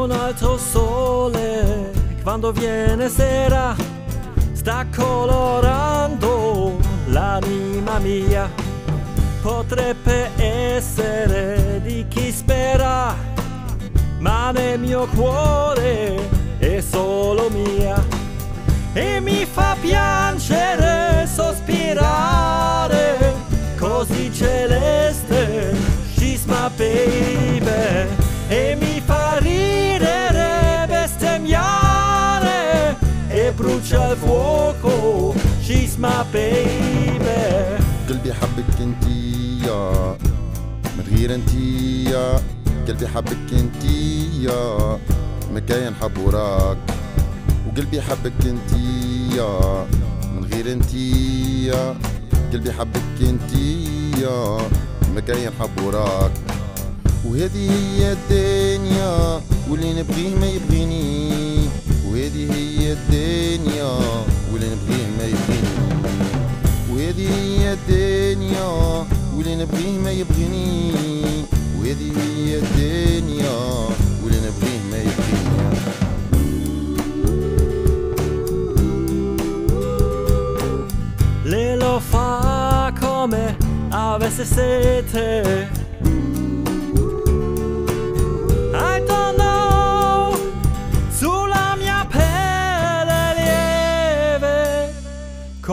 un altro sole quando viene sera sta colorando l'anima mia. Potrebbe essere di chi spera, ma nel mio cuore è solo mia. E mi fa piangere, sospirare, love Woko She's بيبي قلبي حبك انتي يا من غير انتي يا. قلبي حبك انتي يا ما كاين حب وراك. وقلبي حبك انتي يا من غير انتي يا. قلبي حبك انتي يا ما كاين حب وراك. وهذه هي الدنيا واللي نبغيه ما يبغينيش. وهذه هي الدنيا واللي نبغيه ما يبغيني وهذه هي الدنيا واللي نبغيه ما يبغيني وهذه هي الدنيا واللي نبغيه ما يبغيني Lei lo fa come avesse sete. I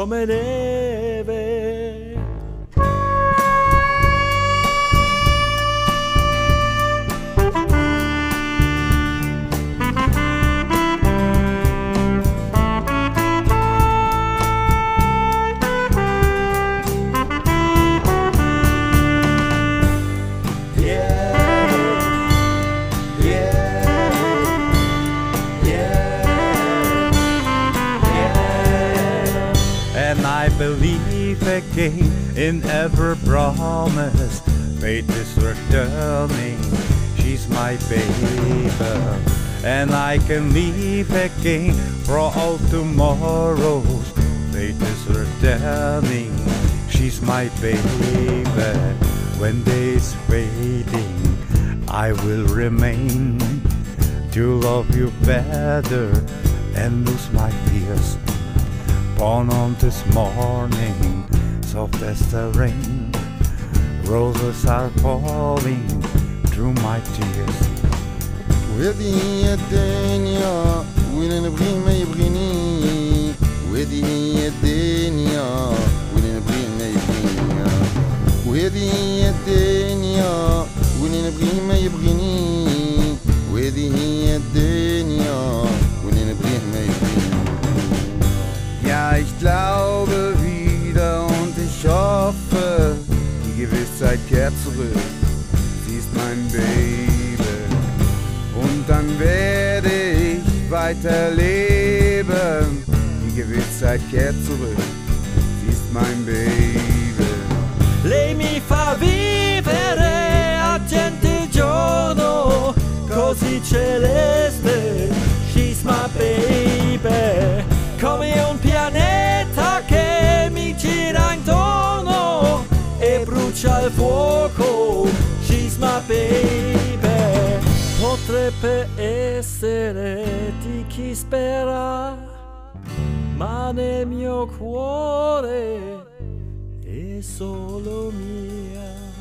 Come And I believe again in every promise. Fate is returning, she's my baby. And I can leave again for all tomorrows. Fate is returning, she's my baby. When day is fading, I will remain to love you better and lose my fears. Born on this morning, soft as the rain. Roses are falling through my tears. Ich glaube wieder und ich hoffe, die Gewissheit kehrt zurück. Sie ist mein Baby. Und dann werde ich weiterleben. Die Gewissheit kehrt zurück. Sie ist mein Baby. Brucia il fuoco, she's my baby, potrebbe essere di chi spera, ma nel mio cuore è solo mia.